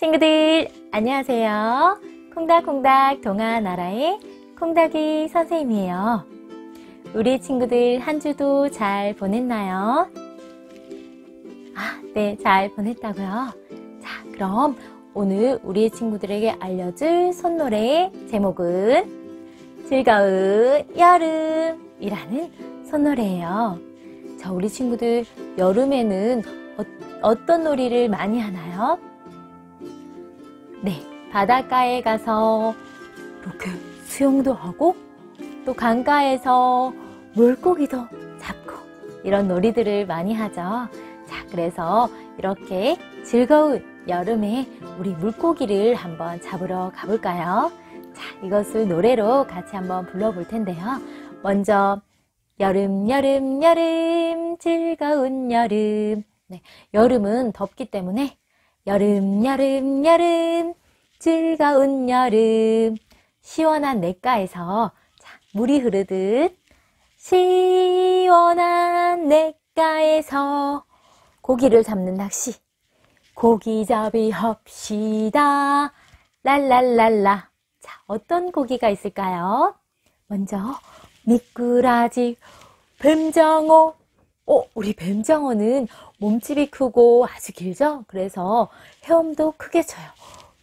친구들 안녕하세요. 콩닥콩닥 동화 나라의 콩닥이 선생님이에요. 우리 친구들 한 주도 잘 보냈나요? 아, 네, 잘 보냈다고요. 자, 그럼 오늘 우리 친구들에게 알려줄 손노래의 제목은 즐거운 여름이라는 손노래예요. 자, 우리 친구들 여름에는 어, 떤 놀이를 많이 하나요? 네, 바닷가에 가서 이렇게 수영도 하고 또 강가에서 물고기도 잡고 이런 놀이들을 많이 하죠. 자, 그래서 이렇게 즐거운 여름에 우리 물고기를 한번 잡으러 가볼까요? 자, 이것을 노래로 같이 한번 불러볼 텐데요. 먼저 여름, 여름, 여름, 즐거운 여름. 네, 여름은 덥기 때문에 여름, 여름, 여름, 즐거운 여름. 시원한 냇가에서 자, 물이 흐르듯 시원한 냇가에서 고기를 잡는 낚시. 고기잡이 합시다. 랄랄랄라. 자, 어떤 고기가 있을까요? 먼저 미꾸라지, 뱀장어. 어, 우리 뱀장어는 몸집이 크고 아주 길죠? 그래서 헤엄도 크게 쳐요.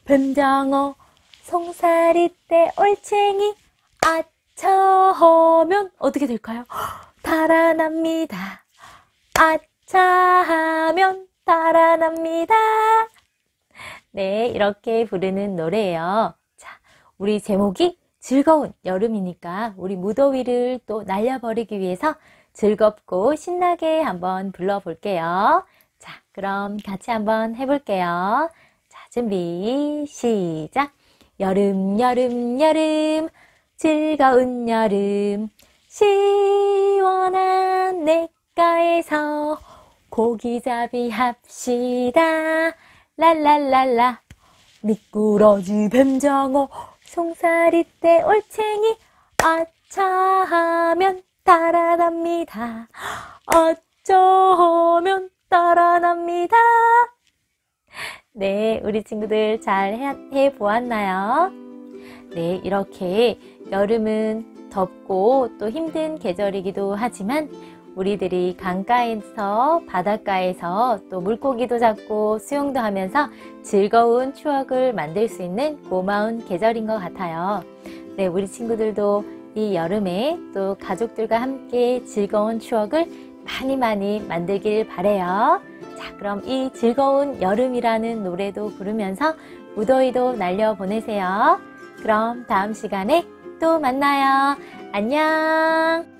뱀장어, 송사리떼, 올챙이, 아차 하면 어떻게 될까요? 달아납니다. 아차 하면 달아납니다. 네, 이렇게 부르는 노래예요. 자, 우리 제목이 즐거운 여름이니까 우리 무더위를 또 날려버리기 위해서 즐겁고 신나게 한번 불러볼게요. 자, 그럼 같이 한번 해볼게요. 자, 준비, 시작. 여름, 여름, 여름, 즐거운 여름, 시원한 냇가에서 고기잡이 합시다. 랄랄랄라. 미꾸러지 뱀장어 송사리 떼 올챙이 아차하면 달아납니다. 어쩌면 달아납니다. 네, 우리 친구들 잘 해, 보았나요? 네, 이렇게 여름은 덥고 또 힘든 계절이기도 하지만 우리들이 강가에서 바닷가에서 또 물고기도 잡고 수영도 하면서 즐거운 추억을 만들 수 있는 고마운 계절인 것 같아요. 네, 우리 친구들도 이 여름에 또 가족들과 함께 즐거운 추억을 많이 많이 만들길 바래요. 자, 그럼 이 즐거운 여름이라는 노래도 부르면서 무더위도 날려 보내세요. 그럼 다음 시간에 또 만나요. 안녕.